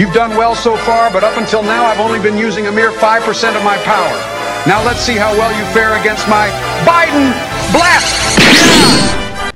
You've done well so far, but up until now, I've only been using a mere 5% of my power. Now let's see how well you fare against my Biden